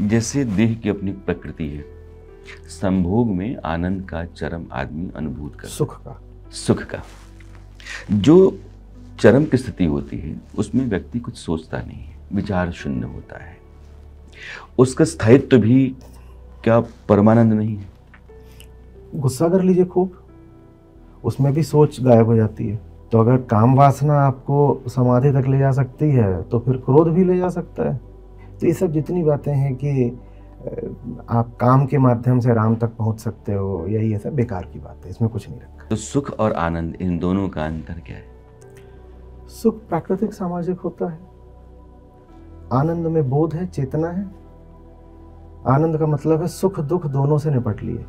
जैसे देह की अपनी प्रकृति है संभोग में आनंद का चरम आदमी अनुभूत कर सुख का। सुख का। जो चरम की स्थिति होती है उसमें व्यक्ति कुछ सोचता नहीं है विचार शून्य होता है। उसका स्थायित्व तो भी क्या परमानंद नहीं है? गुस्सा कर लीजिए खूब। उसमें भी सोच गायब हो जाती है। तो अगर काम वासना आपको समाधि तक ले जा सकती है तो फिर क्रोध भी ले जा सकता है। तो ये सब जितनी बातें हैं कि आप काम के माध्यम से राम तक पहुँच सकते हो यही ये सब बेकार की बात है इसमें कुछ नहीं रखा। तो सुख और आनंद इन दोनों का अंतर क्या है? सुख प्राकृतिक सामाजिक होता है। आनंद में बोध है चेतना है। आनंद का मतलब है सुख दुख दोनों से निपट लिए।